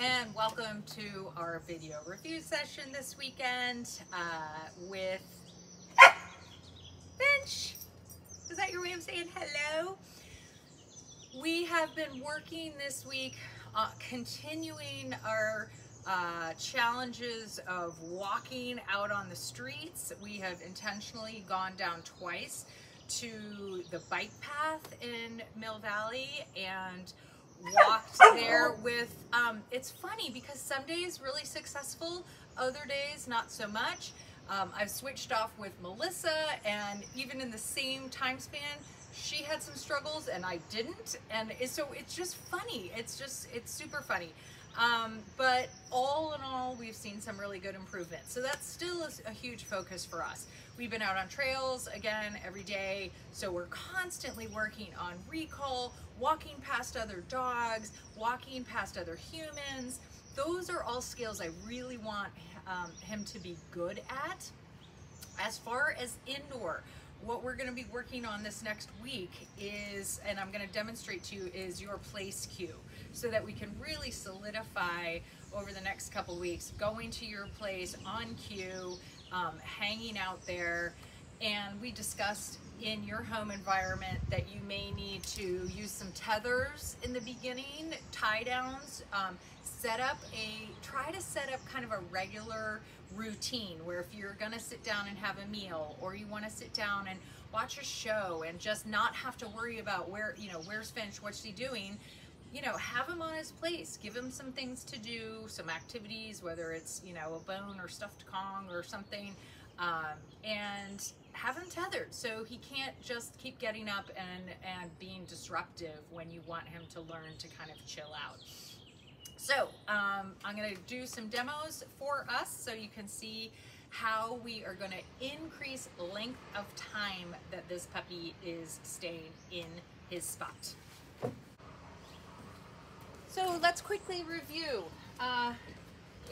and welcome to our video review session this weekend uh, with Finch. Is that your way of saying hello? We have been working this week, uh, continuing our uh, challenges of walking out on the streets. We have intentionally gone down twice to the bike path in Mill Valley and walked there with, um, it's funny because some days really successful, other days not so much. Um, I've switched off with Melissa and even in the same time span, she had some struggles and I didn't. And so it's just funny. It's just, it's super funny. Um, but all in all, we've seen some really good improvement. So that's still a, a, huge focus for us. We've been out on trails again every day. So we're constantly working on recall, walking past other dogs, walking past other humans. Those are all skills I really want um, him to be good at. As far as indoor, what we're going to be working on this next week is, and I'm going to demonstrate to you, is your place cue so that we can really solidify over the next couple weeks going to your place on cue, um, hanging out there. And we discussed in your home environment that you may need to use some tethers in the beginning, tie downs, um, set up a, try to set up kind of a regular routine where if you're gonna sit down and have a meal or you wanna sit down and watch a show and just not have to worry about where, you know, where's Finch, what's he doing, you know, have him on his place, give him some things to do, some activities, whether it's, you know, a bone or stuffed Kong or something, um, and have him tethered so he can't just keep getting up and, and being disruptive when you want him to learn to kind of chill out. So um, I'm gonna do some demos for us so you can see how we are gonna increase length of time that this puppy is staying in his spot. So let's quickly review. Uh,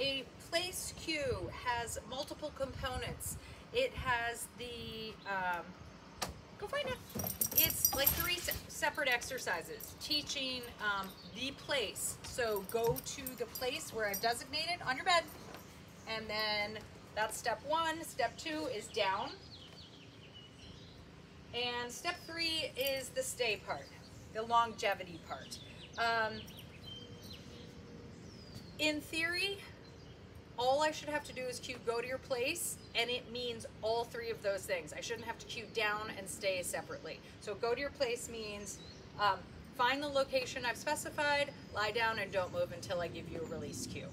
a place cue has multiple components. It has the, um, go find it. It's like three se separate exercises teaching um, the place. So go to the place where I've designated on your bed. And then that's step one. Step two is down. And step three is the stay part, the longevity part. Um, in theory, all I should have to do is cue go to your place and it means all three of those things. I shouldn't have to cue down and stay separately. So go to your place means um, find the location I've specified, lie down and don't move until I give you a release cue.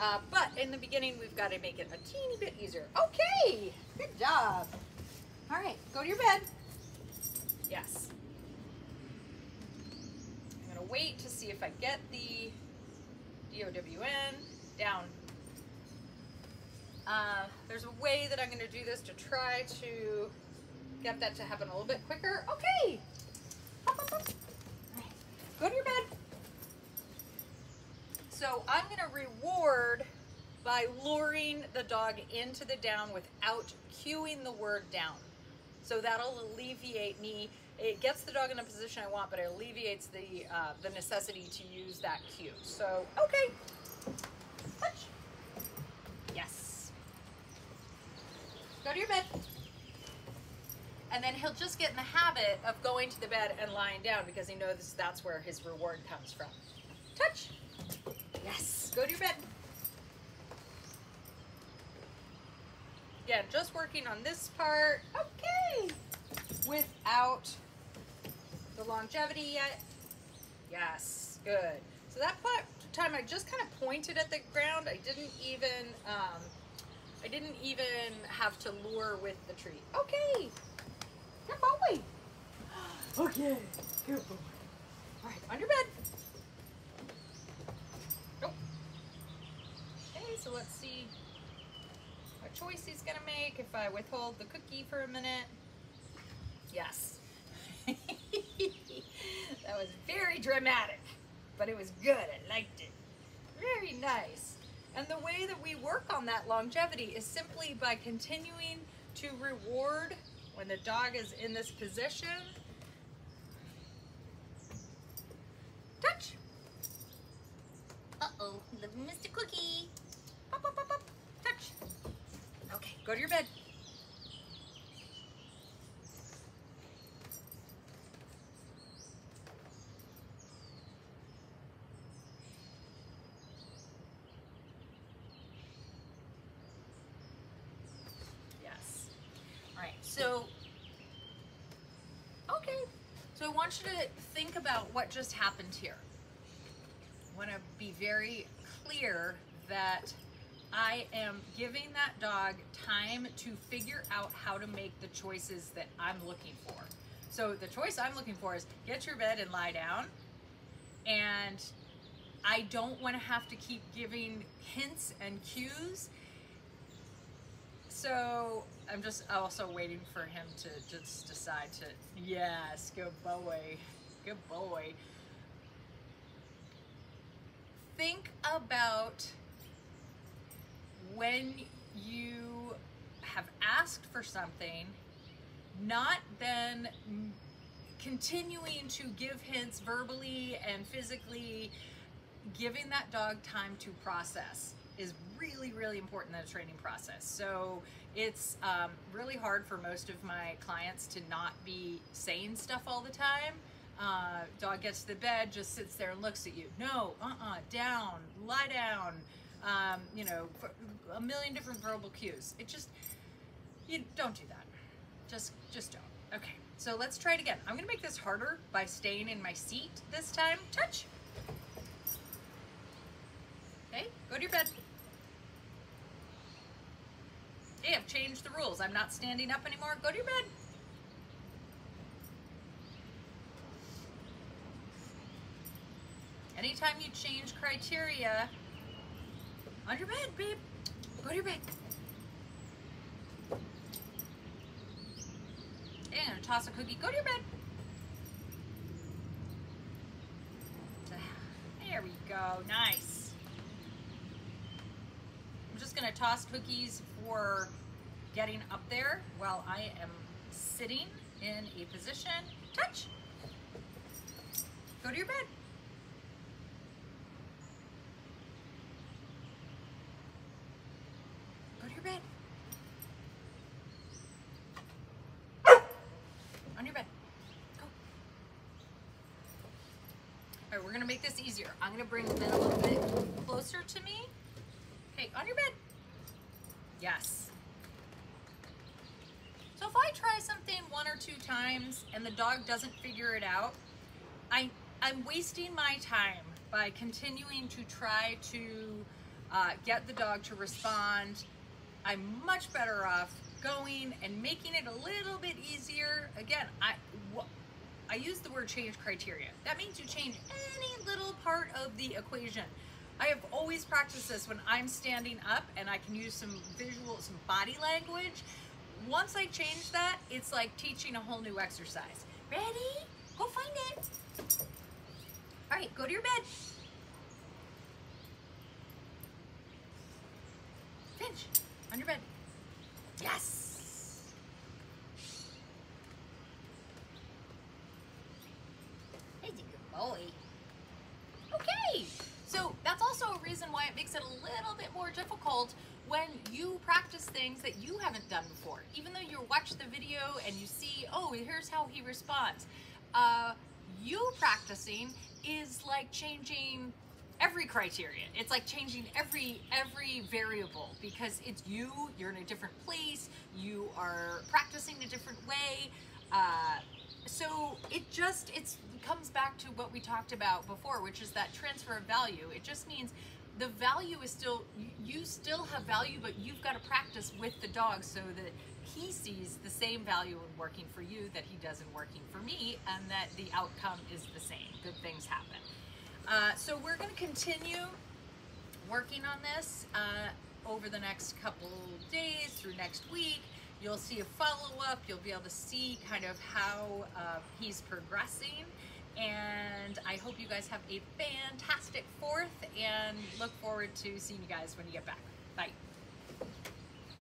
Uh, but in the beginning, we've got to make it a teeny bit easier. Okay, good job. All right, go to your bed. Yes. I'm gonna wait to see if I get the D-O-W-N, down. Uh, there's a way that I'm going to do this to try to get that to happen a little bit quicker. Okay. Go to your bed. So I'm going to reward by luring the dog into the down without cueing the word down. So that'll alleviate me. It gets the dog in a position I want, but it alleviates the uh, the necessity to use that cue. So, okay. Touch. Yes. Go to your bed. And then he'll just get in the habit of going to the bed and lying down because he knows that's where his reward comes from. Touch. Yes. Go to your bed. Again, just working on this part. Okay. Without the longevity yet. Yes, good. So that time I just kind of pointed at the ground. I didn't even, um, I didn't even have to lure with the treat. Okay, good boy. Okay, good boy. All right, on your bed. Nope. Okay, so let's see what choice he's gonna make if I withhold the cookie for a minute. Yes. that was very dramatic, but it was good. I liked it. Very nice. And the way that we work on that longevity is simply by continuing to reward when the dog is in this position. Touch. Uh-oh, little Mr. Cookie. Pop, pop, pop, pop. Touch. Okay, go to your bed. So, okay. So I want you to think about what just happened here. I want to be very clear that I am giving that dog time to figure out how to make the choices that I'm looking for. So the choice I'm looking for is get your bed and lie down. And I don't want to have to keep giving hints and cues. So I'm just also waiting for him to just decide to, yes, good boy, good boy. Think about when you have asked for something, not then continuing to give hints verbally and physically, giving that dog time to process is really, really important in the training process. So it's um, really hard for most of my clients to not be saying stuff all the time. Uh, dog gets to the bed, just sits there and looks at you. No, uh-uh, down, lie down, um, you know, a million different verbal cues. It just, you don't do that. Just, just don't. Okay, so let's try it again. I'm gonna make this harder by staying in my seat this time. Touch. Okay, go to your bed. Hey, I've changed the rules. I'm not standing up anymore. Go to your bed. Anytime you change criteria, on your bed, babe. Go to your bed. And toss a cookie. Go to your bed. There we go. Nice. I'm just going to toss cookies for getting up there while I am sitting in a position. Touch. Go to your bed. your bed. On your bed. Go. All right, we're gonna make this easier. I'm gonna bring Ben a little bit closer to me. Okay, on your bed. Yes. If I try something one or two times and the dog doesn't figure it out, I, I'm wasting my time by continuing to try to uh, get the dog to respond I'm much better off going and making it a little bit easier. Again, I, I use the word change criteria. That means you change any little part of the equation. I have always practiced this when I'm standing up and I can use some visual, some body language. Once I change that, it's like teaching a whole new exercise. Ready? Go find it. All right, go to your bed. Finch. On your bed. Yes. He's a good boy. Okay. So that's also a reason why it makes it a little bit more difficult when you practice things that you haven't done before. Even though you watch the video and you see, oh, here's how he responds. Uh, you practicing is like changing every criteria. It's like changing every every variable because it's you. You're in a different place. You are practicing a different way. Uh, so it just it's it comes back to what we talked about before, which is that transfer of value. It just means the value is still you still have value, but you've got to practice with the dog so that he sees the same value in working for you that he does in working for me, and that the outcome is the same. Good things happen. Uh, so we're going to continue working on this uh, over the next couple days through next week. You'll see a follow-up. You'll be able to see kind of how uh, he's progressing. And I hope you guys have a fantastic fourth and look forward to seeing you guys when you get back. Bye.